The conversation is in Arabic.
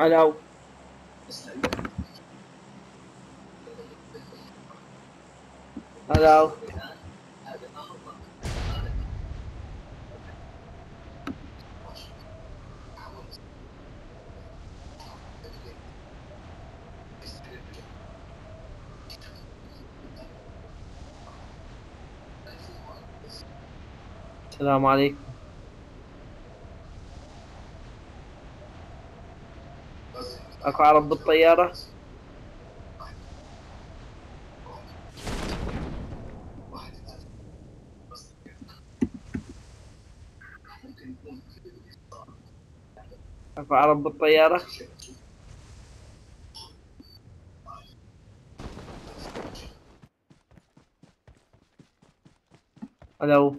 ألو ألو السلام عليكم. اكو عرب بالطيارة. اكو عرب بالطيارة. ألو